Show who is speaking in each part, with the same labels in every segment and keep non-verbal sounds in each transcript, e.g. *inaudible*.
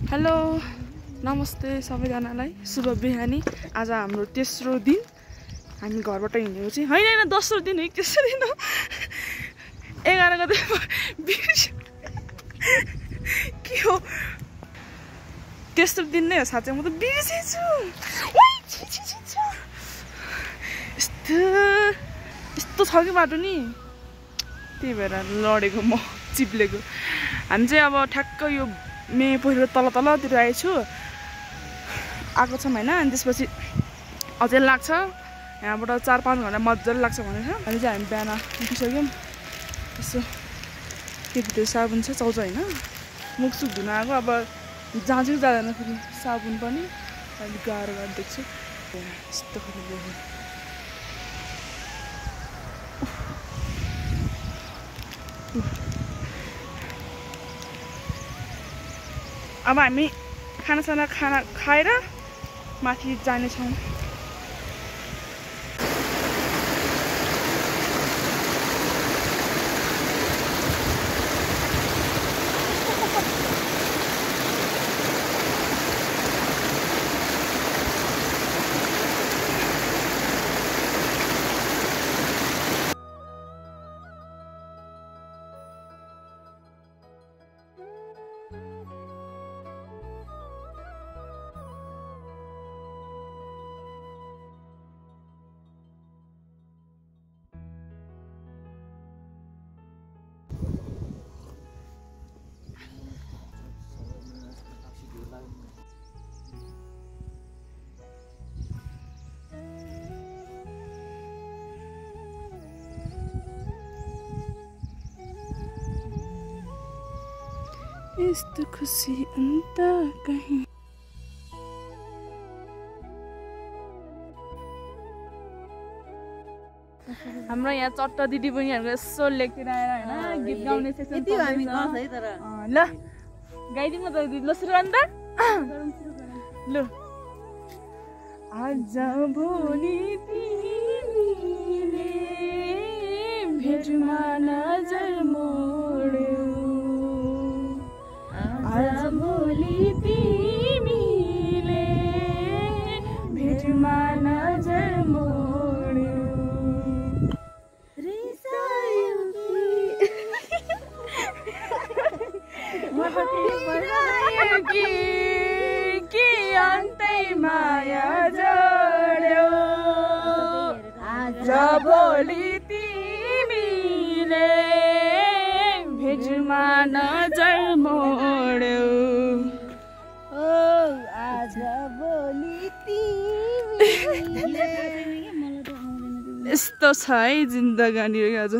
Speaker 1: Hello नमस्ते सबैजनालाई। शुभ बिहानी। आज हाम्रो तेस्रो दिन। हामी घरबाट हिँडेको चाहिँ होइन होइन दोस्रो दिन हो कि तेस्रो दिन हो। एघार गते बिर्स के हो? तेस्रो दिन नै हो साँच्चै म त बिर्सेछु। यस्तो यस्तो छ कि बाटो नि? त्यही भएर लडेको म चिप्लेको। हामी चाहिँ अब ठ्याक्क यो मे पहिरो तल तलतिर आएछु। आएको छौँ होइन अनि त्यसपछि अझै लाग्छ। यहाँबाट चार पाँच घन्टा मजाले लाग्छ भनेर। अहिले चाहिँ हामी बिहान उठिसक्यौँ। यसो भित्र साबुन छ चाउँछ होइन। मुख सुख धुन आएको। अब कि जाँदैन फेरि साबुन पनि। अलिक गाह्रो गाह्रो देख्छु। यस्तो खाले देखेँ अब हामी खानासाना खाना खाएर माथि जानेछौँ। यस्तो खुसी अन्त कहीँ हाम्रो यहाँ चट्ट दिदी बहिनीहरूको यसो लेखेर आएर होइन गीत गाउने ल गाइदिउँ न त दिदी। ल सुरु गर्नु त ल। आज भोलि तिमीले भेटमा नजर मोड्यौ भोलि तिमीले भेटमा नजर मोड्यौ आज भोलि यस्तो छ है जिन्दगानी आज।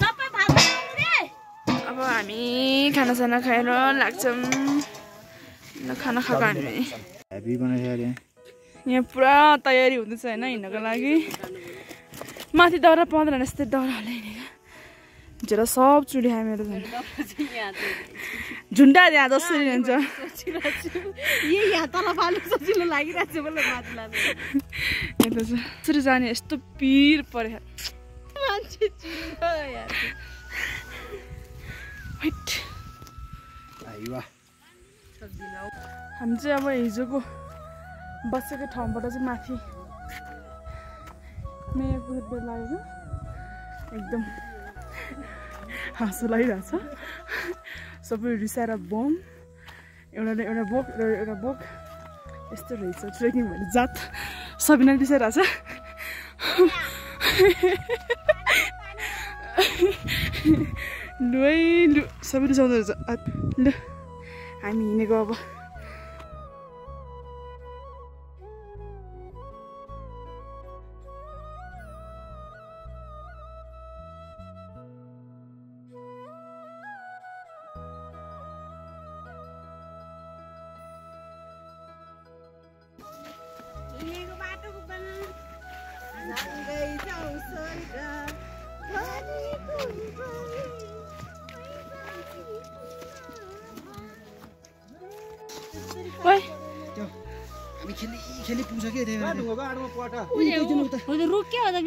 Speaker 2: सबै भात रे।
Speaker 1: अब हामी खानासाना खाएर लाग्छौँ। ल, खाना खाएको हामी। यहाँ पुरा तयारी हुँदैछ होइन हिँड्नको लागि। माथि दाउरा पाउँदैन यस्तै दाउराले हिँडेको झेर सब चुडी खायो मेरो झन् झुन्डा यहाँ जसरी हुन्छ यसरी जाने यस्तो पिर पऱ्यो।
Speaker 2: मान्छे चिन्ह यार
Speaker 1: हैट
Speaker 3: आइवा।
Speaker 1: हामी चाहिँ अब हिजोको बसेको ठाउँबाट चाहिँ माथि मेयर पुगेर लागेको एकदम हाँसो लागिरहेछ सबै रिसाएर बम। एउटा एउटा बोक र एउटा बोक। यस्तो रहेछ ट्रेकिङ भन्ने जात। सबिना रिसाइरहेछ लु है लु। सबै रिसाउँदो रहेछ। लु। हामी हिँडेको अब।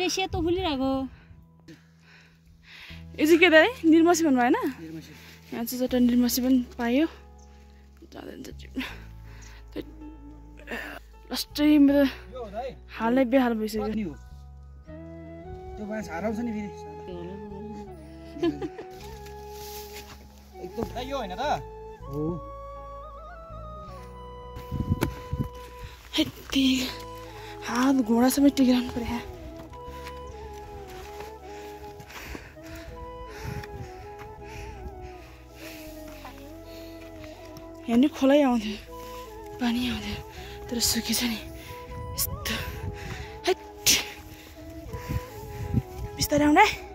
Speaker 2: सेतो फुलिरहेको।
Speaker 1: यो चाहिँ के त है निर्मसी भन्नु भएन? यहाँ चाहिँ एउटा निर्मसी पनि पायो। लास्टै मेरो
Speaker 3: दाइ
Speaker 1: हालै बेहाल भइसक्यो।
Speaker 3: नि हो त्यो बाँस हराउँछ नि फेरि। *laughs* एकदम
Speaker 1: यति हात घोडासम्म टिकिरहनु पऱ्यो यहाँ नि खोलै आउँथ्यो पानी आउँथ्यो तर सुकेछ नि यस्तो बिस्तारै आउनु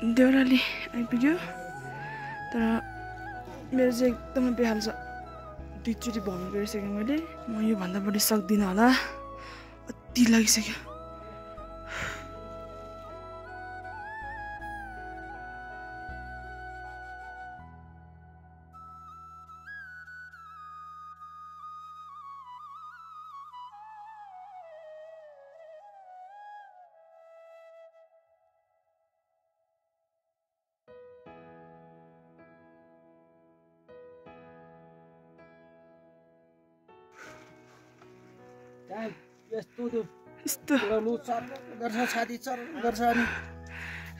Speaker 1: देउराली आइपुग्यो तर मेरो चाहिँ एकदमै बेहाल छ दुईचोटि भ्रमण गरिसकेँ मैले म योभन्दा बढी सक्दिनँ होला अति लागिसक्यो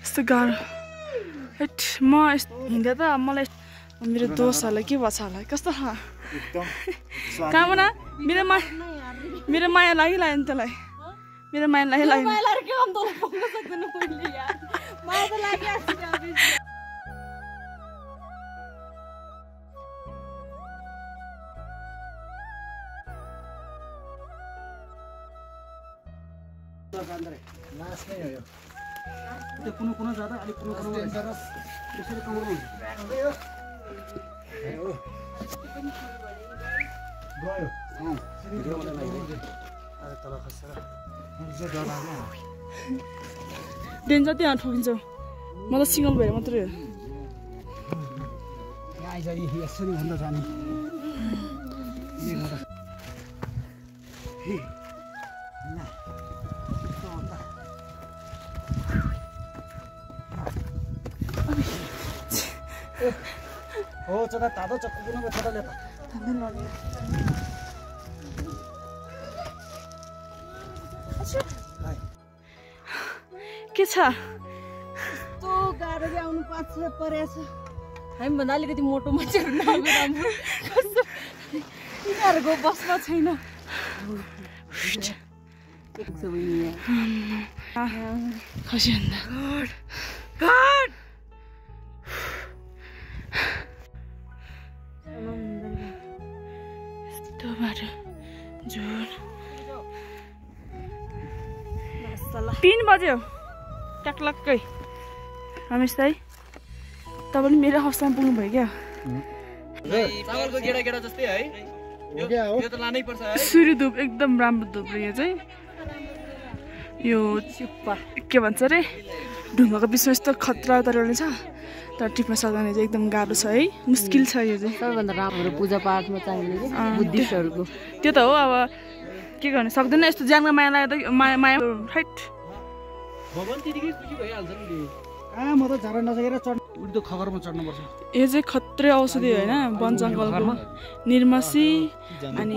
Speaker 3: यस्तो
Speaker 1: गाह्रो। हैट म यस्तो हिँड्दा त मलाई मेरो दोष होला के भएछ होला? कस्तो? छ
Speaker 3: एकदम *laughs*
Speaker 1: कहाँबाट मेरो माया *laughs* मेरो माया लागिलाग्यो नि त्यसलाई। मेरो माया लागिलाग्यो डेन्जर त्यहाँ ठोकिन्छौ म त सिङ्गल भएर मात्रै हो
Speaker 3: यसरी भन्दा जाने हो चदा तातो चक्कु कुनो चदा लेता हाय
Speaker 1: के छ
Speaker 2: कस्तो गाह्रो ल्याउनु पर्छ परेछ हामीभन्दा अलिकति मोटो मान्छेहरू राम्रो तिनीहरूको बस्न छैन
Speaker 1: खसी बज्यो। ट्याक्लक्कै रमेश दाई तपाईँ पनि मेरो हौसलामा पुग्नु भयो क्या?
Speaker 4: चामलको गेडा गेडा जस्तै है।
Speaker 3: हो क्या हो?
Speaker 4: यो त लानै पर्छ है।
Speaker 1: सुरु धुप एकदम राम्रो धुप यो चाहिँ। यो के भन्छ अरे? ढुङ्गाको बिचमा यस्तो खतरा तरिकाले छ। तर टिप्न सक्दैन चाहिँ एकदम गाह्रो छ है। मुस्किल छ यो चाहिँ।
Speaker 2: सबैभन्दा राम्रो पूजा पाठमा
Speaker 1: त्यो त हो अब के गर्नु सक्दैन। यस्तो ज्यानको माया लाग्दा माया माया फाइट
Speaker 3: कहाँ म त झरा नसकेर चढ उल्टो खगरमा चढ्नुपर्छ।
Speaker 1: यो चाहिँ खत्रै औषधि होइन वन जङ्गलको निर्मसी अनि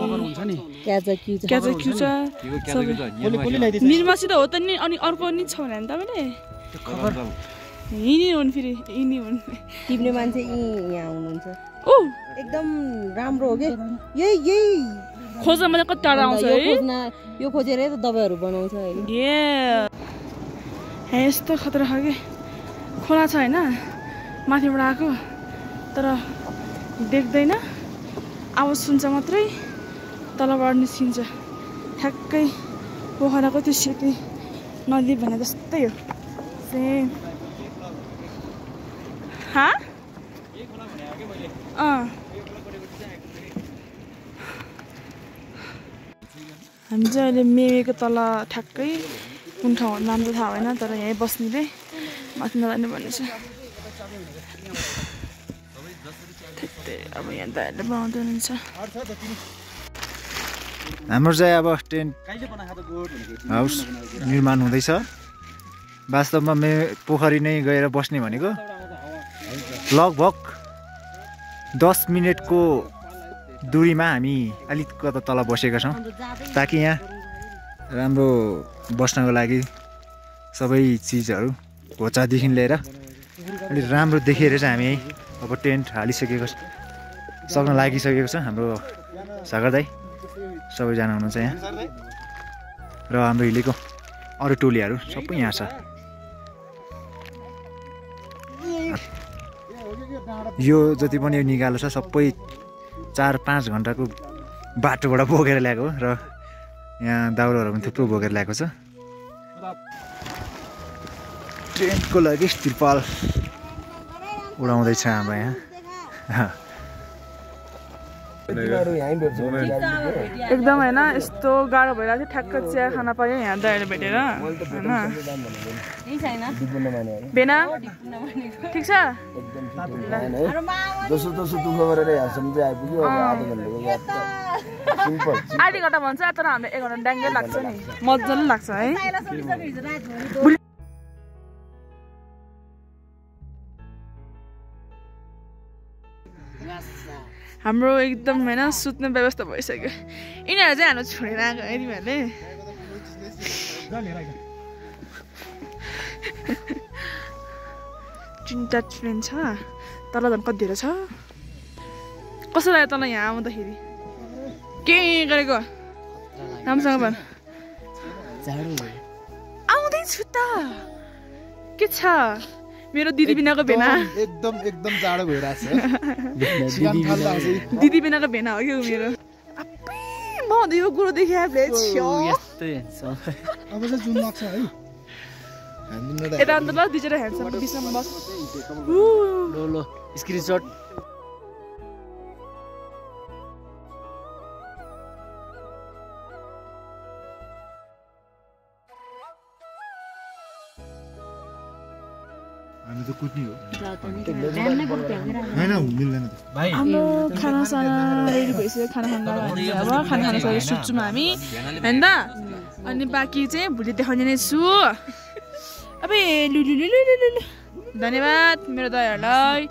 Speaker 1: निर्मसी त हो त नि अनि अर्को नि छ भने तपाईँले यिनी हुन् फेरि यिनी हुन्।
Speaker 2: टिप्ने मान्छे यहीँ यहाँ हुनुहुन्छ।
Speaker 1: ऊ
Speaker 2: एकदम राम्रो हो कि? यही यही
Speaker 1: खोज्दा मलाई कति टाढा आउँछ
Speaker 2: यो
Speaker 1: है?
Speaker 2: खोज्न यो खोजेरै त दबाईहरू बनाउँछ
Speaker 1: यस्तो खतरा खालके खोला छ होइन? माथिबाट आएको। तर देख्दैन। आवाज सुन्छ मात्रै तलबाट निस्किन्छ। ठ्याक्कै पोखराको त्यो सेती नदी भने जस्तै हो। सेम हामी चाहिँ अहिले मेवेको तल ठ्याक्कै कुन ठाउँ नाम त थाहा भएन तर यहीँ बस्नेले माथि नजाने भन्ने छ अब यहाँ बनाउँदै
Speaker 5: हाम्रो चाहिँ अब टेन्ट हाउस निर्माण हुँदैछ वास्तवमा मे पोखरी नै गएर बस्ने भनेको लगभग दस मिनटको दुरीमा हामी अलिक कता तल बसेका छौँ ताकि यहाँ राम्रो बस्नको लागि सबै चिजहरू होचादेखि लिएर अलिक राम्रो देखेर चाहिँ हामी अब टेन्ट हालिसकेको छ सक्न लागिसकेको छ हाम्रो सागर दाई सबैजना हुनुहुन्छ यहाँ। र हाम्रो हिलेको अरू टोलीहरू सबै यहाँ छ। यो जति पनि यो निकालो छ सबै चार पाँच घन्टाको बाटोबाट बोकेर ल्याएको र यहाँ दाउराहरू पनि थुप्रो बोकेर ल्याएको छ। ट्रेनको लागि त्रिपाल उडाउँदैछ हाम्रो यहाँ। *laughs*
Speaker 1: एकदम होइन यस्तो गाह्रो भइरहेको थियो ठ्याक्क चिया खान पायो यहाँ दाइहरू भेटेर होइन। बेना ठिक छ?
Speaker 3: आधी
Speaker 1: घन्टा भन्छ तर हाम्रो एक घन्टा ड्याङ्गै लाग्छ नि। मजाले लाग्छ। है। हाम्रो एकदम होइन सुत्ने व्यवस्था भइसक्यो। यिनीहरू चाहिँ हाम्रो छोडेर आएको है तिमीहरूले तिनवटा ट्रेन छ तल झन् कति धेरै छ? कस्तो लाग्यो तल यहाँ आउँदाखेरि? के गरेको? राम्रोसँग भन। आउँदैछु त। के छ? मेरो दिदी बिनाको भेना।
Speaker 3: एकदम एकदम जाडो भइरहेछ
Speaker 1: दिदी बिनाको भेना। हो कि मेरो? म यो कुरो देखि
Speaker 3: अब चाहिँ जुन लाग्छ है।
Speaker 1: यता अन्त ल दुईजना ह्यान्डसम्म बिचमा बस ऊ,
Speaker 4: लो लो। स्क्रिनसट।
Speaker 5: हो। होइन मिल्दैन त।
Speaker 4: भाइ।
Speaker 1: हाम्रो खानासाना रेडी भइसक्यो खाना खाना हामी चाहिँ अब खाना खाना सकेर सुत्छौँ हामी। होइन त? अनि बाँकी चाहिँ भोलि देखाउने नै छु। अब लु लु लु लु लु लु लु। धन्यवाद मेरो दयाहरूलाई।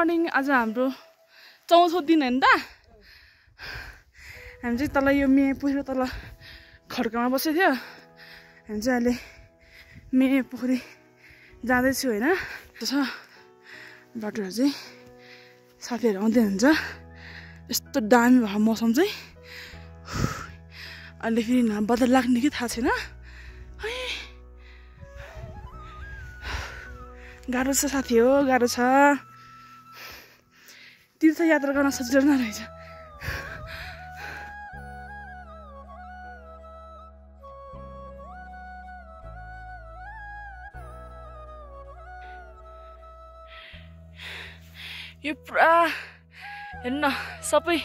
Speaker 1: मर्निङ आज हाम्रो चौथो दिन होइन त। हामी चाहिँ तल यो मे पोखरी तल खड्कामा बसेको थियो। हामी चाहिँ अहिले मे पोखरी जाँदैछु होइन। छ। बाटोहरू चाहिँ साथीहरू आउँदै हुन्छ। यस्तो दामी भएको मौसम चाहिँ। अहिले फेरि न बदल लाग्ने कि थाहा छैन। है। गाह्रो छ साथी हो गाह्रो छ। तीर्थयात्रा गर्न सजिलो रहेछ। यो पुरा हेर्नु न सबै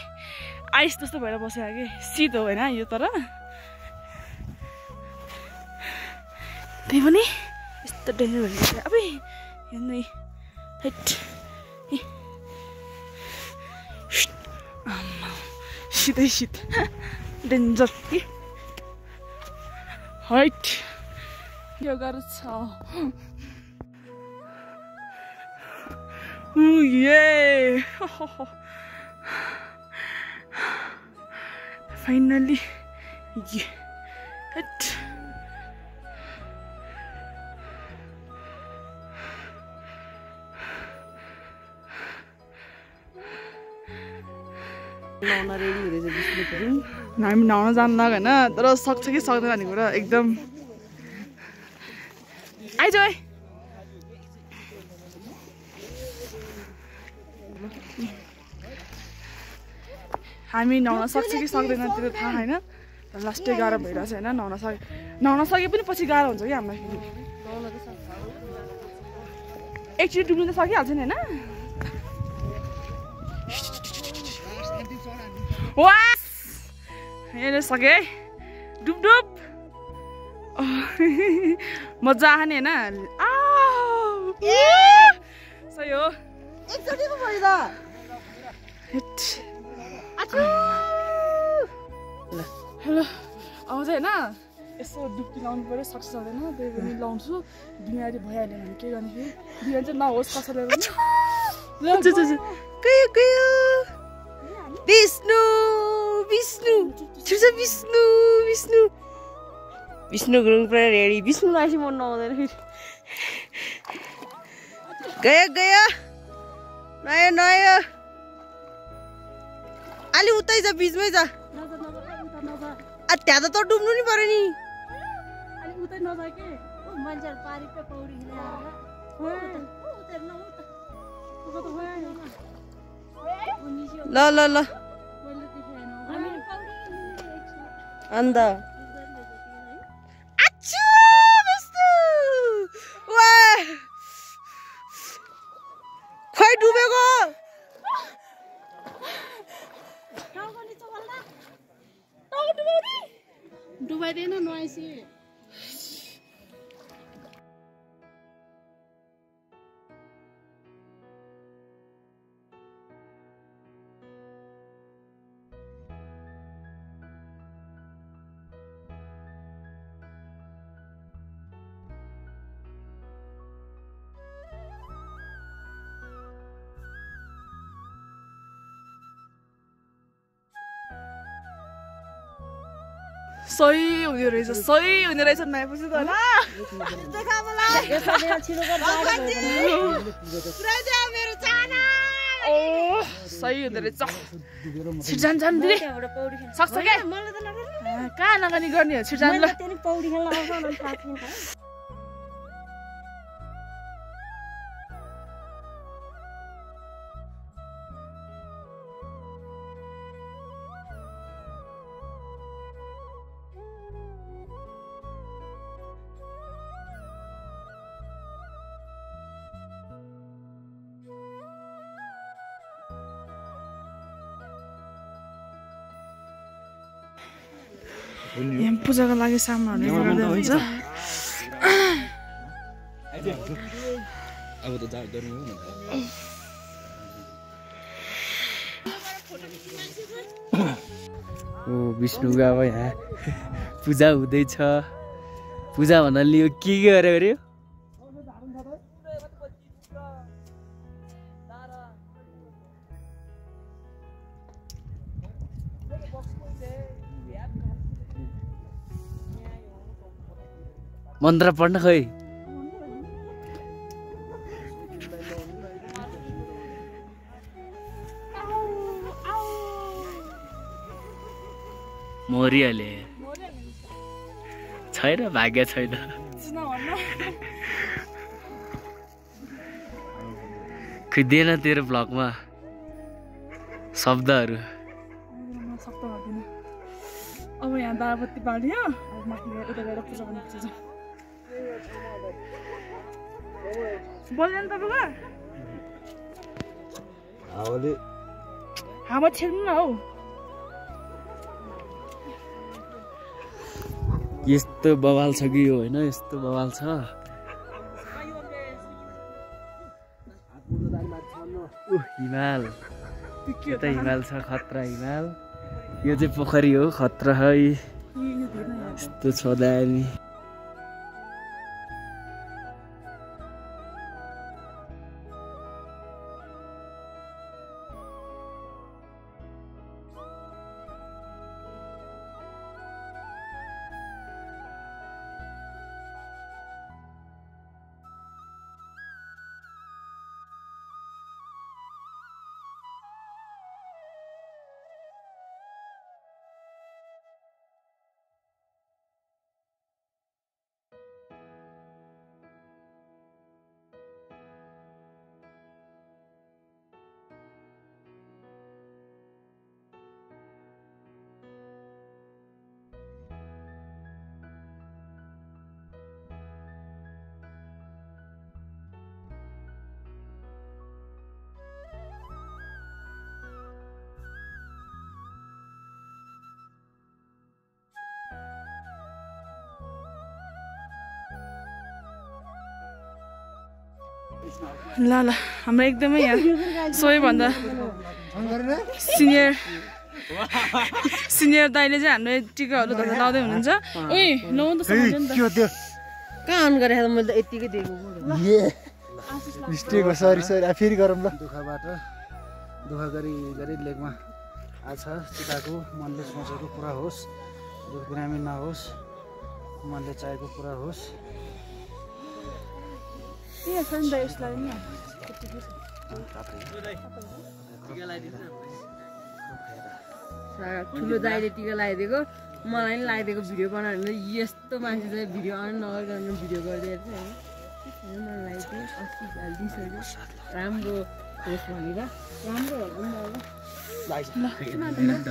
Speaker 1: आइस जस्तो भएर बसेको कि? शीत हो होइन यो तर। त्यही पनि यस्तो डेन्जर भइरहेको अब हेर्नु है। शीतै शीत डेन्जर कि हैट यो गाह्रो छ Ooh, yeah! *laughs* हामी नुहाउन जानु लाग्यो होइन तर सक्छ कि सक्दैन भन्ने कुरा एकदम। आइज है हामी नुहाउन सक्छ कि सक्दैन त्यो थाहा छैन। लास्टै गाह्रो भइरहेछ होइन नुहाउन सके नुहाउन सके पनि पछि गाह्रो हुन्छ कि हामीलाई। एकचोटि डुब्नु त सकिहाल्छ नि होइन। वास हेर्नु सके है डुब डुब मजा आयो नि होइन! सही हो। हेलो चाहिँ होइन यसो डुब्की लाउनु पऱ्यो सक्छ हुँदैन त्यही पनि लाउँछु बिमारी भइहाल्यो भने के गर्ने फेरि बिहान चाहिँ नहोस् कसैले पनि
Speaker 2: विष्णु विष्णु छिर्छ विष्णु विष्णु विष्णु गुरुङ पुरा रेडी विष्णु आएपछि मन नआउँदैन फेरि गयो गयो नयो नयो अलि उतै जा बिचमै आ त्यहाँ त त डुब्नु नि पर्यो नि
Speaker 6: मान्छेहरू पारि पे पौडी
Speaker 2: ल ल ल। अन्त
Speaker 1: सही हुने रहेछ सही हुने रहेछ नआएपछि त सही हुँदो रहेछ छिट दिदी सक्छ क्या कहाँ लगानी गर्ने हो छिट पूजाको लागि सामानहरू गर्दै हुन्छ।
Speaker 4: ओ विष्णु अब यहाँ। पूजा हुँदैछ। पूजा भन्नाले यो के के गरेर मन्त्र पढ्न खै। मरिहाले छैन भाग्य छैन। खिच्दिएन तेरो ब्लगमा शब्दहरू।
Speaker 1: अब यहाँ बाल्यो अब माथि गएर उता गएर पूजा गर्ने पूजा बोल्दैन तपाईँको
Speaker 3: हावाले
Speaker 1: हावा छेक्नु न हौ
Speaker 4: यस्तो बवाल छ कि यो होइन यस्तो बवाल छ हिमाल यता हिमाल छ खतरा हिमाल यो चाहिँ पोखरी हो खतरा है यस्तो छ दामी
Speaker 1: ल ल हाम्रो एकदमै यहाँ सबैभन्दा सिनियर सिनियर दाइले चाहिँ हाम्रो टिकाहरू लाउँदै हुनुहुन्छ। ए लाउनु त।
Speaker 2: कहाँ अन गरेको छ मैले त यत्तिकै दिएको
Speaker 5: मिस्टेक हो सरी सरी फेरि गरौँ ल।
Speaker 3: दुःखबाट दुःख गरी गरी लेकमा आज चिताको मनले सोचेको पुरा होस् दुःख बिरामी नहोस् मनले चाहेको पुरा होस्।
Speaker 1: के छ नि त यसलाई नि
Speaker 2: ठुलो दाइले टिका लगाइदिएको मलाई पनि लगाइदिएको भिडियो बनायो भने यस्तो मान्छे चाहिँ भिडियो अन नगरिकन भिडियो गरिदिएको थियो होइन मलाई लगाइदियो अस्ति हालिदिइसक्यो राम्रो होस् भनेर राम्रो होला नि त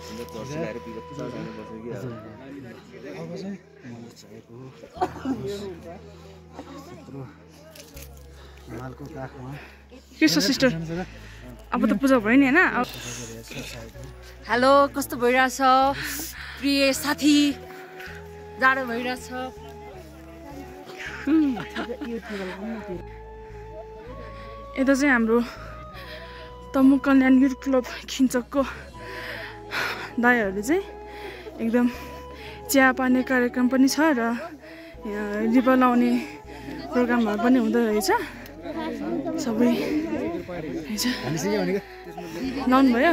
Speaker 2: अब
Speaker 3: चाहिँ यत्रो हिमालको काखमा।
Speaker 1: के छ सिस्टर? अब त पूजा भयो नि होइन?
Speaker 2: हेलो कस्तो भइरहेछ? प्रिय साथी जाडो भइरहेछ।
Speaker 1: यता चाहिँ हाम्रो तमु कल्याण युथ क्लब खिन्चकको दाईहरूले चाहिँ एकदम चिया पार्ने कार्यक्रम पनि छ र रिपर लाउने प्रोग्रामहरू पनि हुँदो रहेछ। सबै लाउनु भयो?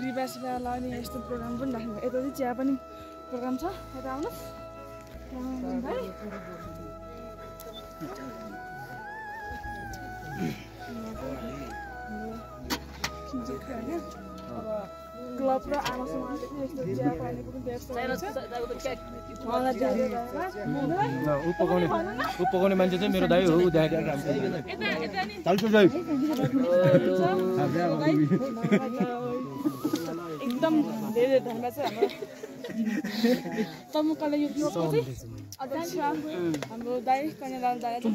Speaker 1: सिबा लाउने यस्तो प्रोग्राम पनि राख्नु यता चाहिँ चिया पनि प्रोग्राम छ। यता आउनुहोस्। क्लब र आमासँग यस्तो चिया पानीको पनि व्यवस्था।
Speaker 4: ऊ पकाउने मान्छे चाहिँ मेरो दाइ हो। ऊ
Speaker 1: एकदम धेरै धेरै धन्यवाद छ हाम्रो। तमुकाले यो ग्रुपको चाहिँ अध्यक्ष हाम्रो दाई कन्यालाल दाई। होइन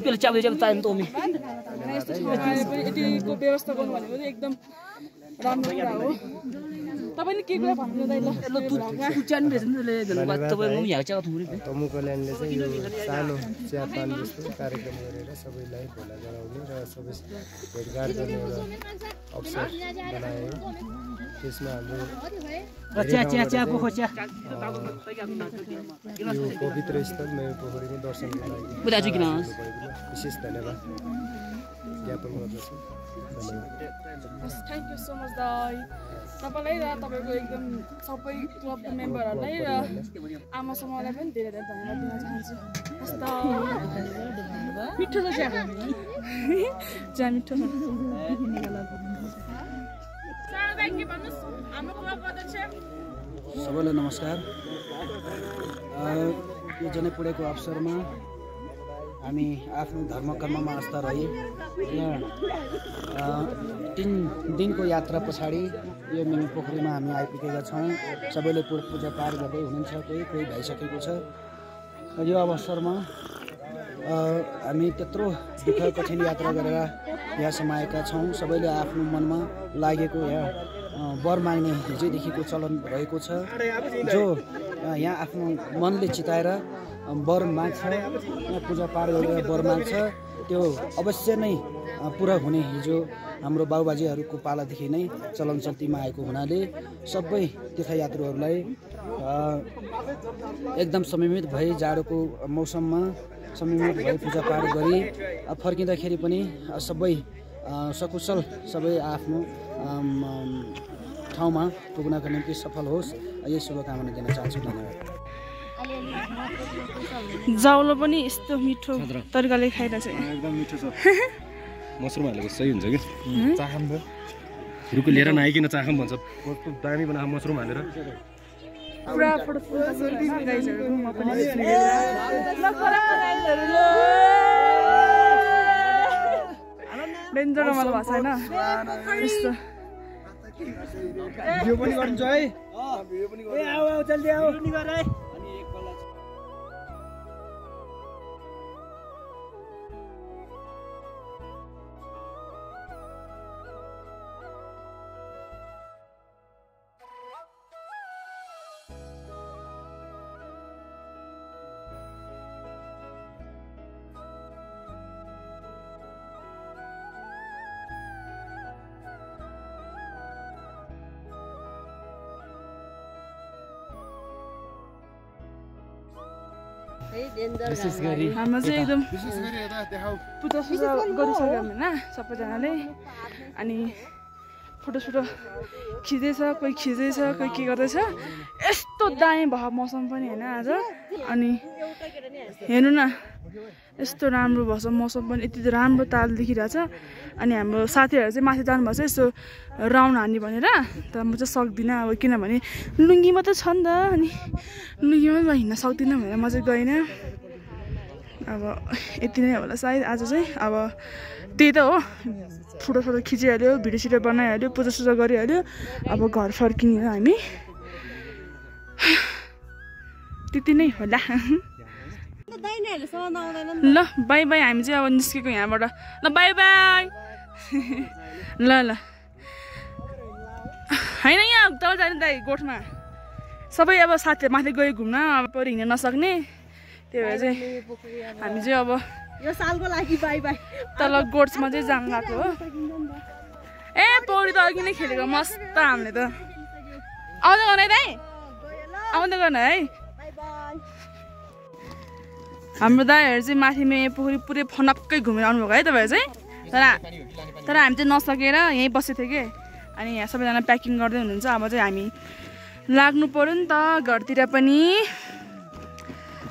Speaker 1: यस्तो ठाउँमा आएर पनि यतिको व्यवस्था गर्नु भनेको चाहिँ एकदम राम्रो कुरा हो। तपाईँले के कुरा भन्नु
Speaker 7: कल्याणले चाहिँ यो सानो चियापान जस्तो कार्यक्रम गरेर सबैलाई भेला गराउने र सबै भेटघाट गर्ने एउटा अवसर बनायो। त्यसमा हाम्रो यो पवित्र स्थल मेरो पोखरीको दर्शनको लागि। विशेष धन्यवाद। ज्ञापन गर्दछु।
Speaker 1: थ्याङ्क यू सो मच दाई। तपाईँलाई र तपाईँको एकदम सबै क्लबको मेम्बरहरूलाई र आमा समूहलाई पनि धेरै धेरै धन्यवाद दिन चाहन्छु। मिठो छ चिया। *laughs* चिया मिठो
Speaker 3: सबैलाई नमस्कार यो जनैपुडेको अवसरमा हामी आफ्नो धर्म कर्ममा आस्था रही यहाँ तिन दिनको यात्रा पछाडि यो मिनी पोखरीमा हामी आइपुगेका छौँ सबैले पूजा पाठ गर्दै हुनुहुन्छ कोही कोही भइसकेको छ यो अवसरमा हामी त्यत्रो दुःख कठिन यात्रा गरेर यहाँसम्म आएका छौँ सबैले आफ्नो मनमा लागेको यहाँ वर माग्ने हिजोदेखिको चलन रहेको छ। जो यहाँ आफ्नो मनले चिताएर वर माग्छ पूजापाठ गरेर वर माग्छ त्यो अवश्य नै पुरा हुने हिजो हाम्रो बाबुबाजेहरूको पालादेखि नै चलन चल्तीमा आएको हुनाले सबै तीर्थयात्रुहरूलाई एकदम संयमित भई जाडोको मौसममा संयमित भई पूजापाठ गरी फर्किँदाखेरि पनि सबै सकुशल सबै आफ्नो ठाउँमा पुग्नको निम्ति सफल होस्। यही शुभकामना दिन चाहन्छु धन्यवाद।
Speaker 1: जाउलो पनि यस्तो मिठो तरिकाले खाइरहेको छ
Speaker 5: एकदम मिठो छ।
Speaker 8: मसरुम हालेको सही हुन्छ कि?
Speaker 5: चाखम
Speaker 8: रुखो लिएर नआइकन चाखम भन्छ? कस्तो दामी बनाएको मसरुम हालेर।
Speaker 1: पुरा डेन्जर रमाइलो भएको छैन यस्तो।
Speaker 3: भिडियो पनि गर्नु है।
Speaker 1: हाम्रो चाहिँ एकदम पूजा सुजा गरिसक्यो होइन सबैजनाले अनि फोटोसोटो खिच्दैछ कोही खिच्दैछ कोही के गर्दैछ यस्तो दामी भयो मौसम पनि होइन आज अनि हेर्नु न यस्तो राम्रो भएछ मौसम पनि यति राम्रो ताल देखिरहेछ। अनि हाम्रो साथीहरू चाहिँ माथि जानुभएको छ यस्तो राउन्ड हान्ने भनेर। तर म चाहिँ सक्दिनँ अब किनभने लुङ्गी मात्रै छ नि त अनि लुङ्गीमा म हिँड्न सक्दिनँ भनेर म चाहिँ गइनँ। अब यति नै होला सायद आज चाहिँ। अब त्यही त हो। फोटो सोटो खिचिहाल्यो भिडियो सिडियो बनाइहाल्यो पूजा सुजा गरिहाल्यो। अब घर फर्किने हामी। *sighs* त्यति नै होला। *laughs* ल बाई बाई हामी चाहिँ अब निस्केको यहाँबाट। ल बाई बाई। ल ल। होइन यहाँ तल जाने दाइ गोठमा। सबै अब साथीहरू माथि गयो घुम्न अब परि हिँड्न नसक्ने। त्यही भएर चाहिँ हामी चाहिँ अब
Speaker 6: यो सालको लागि बाई बाई।
Speaker 1: तल गोठमा चाहिँ जानु गएको हो। ए पौडी त अघि नै खेलेको मस्त हामीले त। आउँदै गर्न है दाइ? आउँदै गर्न है? हाम्रो दाईहरू चाहिँ माथि मे पोखरी पुरै फनक्कै घुमेर आउनुभएको है तपाईँहरू चाहिँ? तर तर हामी चाहिँ नसकेर यहीँ बसेको थियो कि? अनि यहाँ सबैजना प्याकिङ गर्दै हुनुहुन्छ। अब चाहिँ हामी लाग्नु पऱ्यो नि त घरतिर पनि।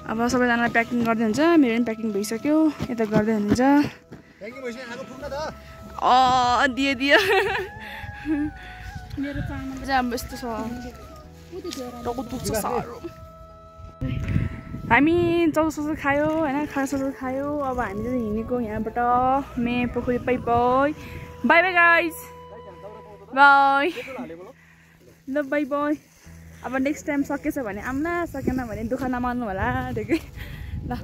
Speaker 1: अब सबैजना प्याकिङ गर्दै हुन्छ मेरो पनि प्याकिङ भइसक्यो। यता गर्दै हुनुहुन्छ। अँ दियो दियो। मेरो अब यस्तो छ। हामी चौसो खायो होइन खासो खायो अब हामी चाहिँ हिँडेको यहाँबाट मे पोखरी पै पै बाई बाई गाइज बाई ल बाई बाई अब नेक्स्ट टाइम सकेछ भने आउन सकेन भने दुःख नमान्नु होला देखि ल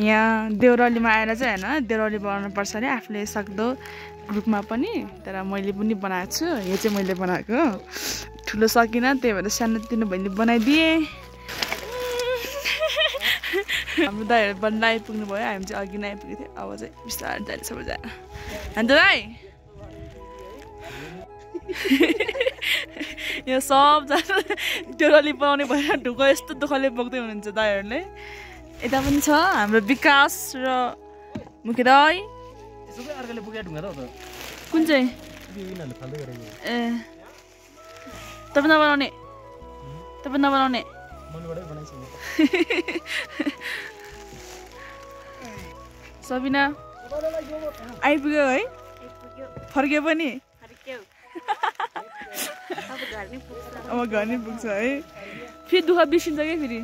Speaker 1: यहाँ देउरालीमा आएर चाहिँ होइन देउराली बनाउनु पर्छ अरे आफूले सक्दो ग्रुपमा पनि तर मैले पनि बनाएको छु यो चाहिँ मैले बनाएको ठुलो सकिनँ त्यही भएर सानोतिनो भैले बनाइदिएँ। *laughs* हाम्रो दाईहरू बन्द आइपुग्नु भयो हामी चाहिँ अघि नै आइपुगेको थियो अब चाहिँ बिस्तारै जाने सबैजना अन्त दाई! *laughs* यो सबजना देउराली बनाउने भएर ढुक्क यस्तो दुःखले बोक्दै हुनुहुन्छ दाईहरूले। यता पनि छ हाम्रो विकास र मुखे दाई।
Speaker 8: सबै ढुङ्गा
Speaker 1: कुन चाहिँ? ए। तपाईँ नबनाउने तपाईँ नबनाउने सबिना आइपुग्यो है फर्क्यो पनि अब घर नै पुग्छ है फेरि दुःख बिर्सिन्छ क्या फेरि